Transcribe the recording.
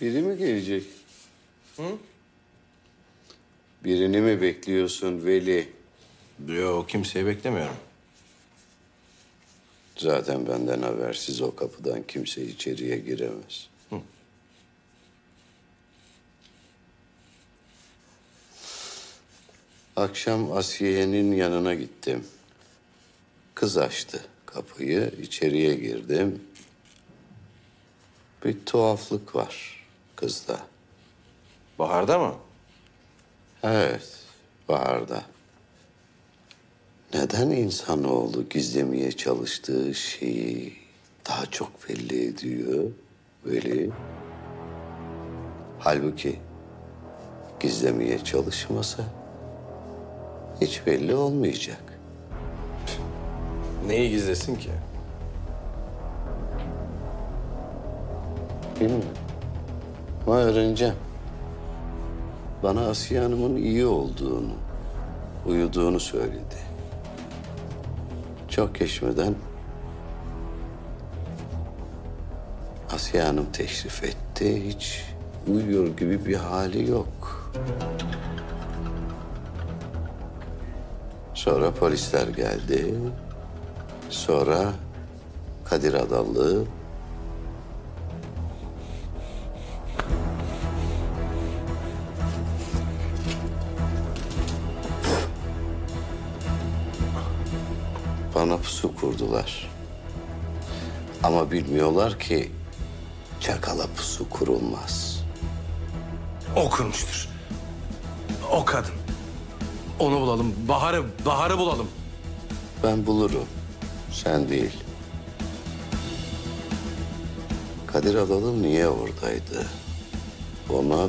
Biri mi gelecek? Birini mi bekliyorsun Veli? Yok kimseyi beklemiyorum. Zaten benden habersiz o kapıdan kimse içeriye giremez. Akşam Asiye'nin yanına gittim. Kız açtı kapıyı, içeriye girdim. Bir tuhaflık var kızda. Baharda mı? Evet, baharda. Neden insanoğlu gizlemeye çalıştığı şeyi daha çok belli ediyor Veli? Halbuki gizlemeye çalışmasa hiç belli olmayacak. Neyi gizlesin ki? Bilmiyorum. Ama öğreneceğim. Bana Asiye Hanım'ın iyi olduğunu, uyuduğunu söyledi. Çok geçmeden Asiye Hanım teşrif etti. Hiç uyuyor gibi bir hali yok. Sonra polisler geldi. Sonra Kadir Adallı Bana pusu kurdular. Ama bilmiyorlar ki çakala pusu kurulmaz. O kurmuştur. O kadın. Onu bulalım. Bahar'ı, Bahar'ı bulalım. Ben bulurum. Sen değil. Kadir Adalı niye oradaydı? Ona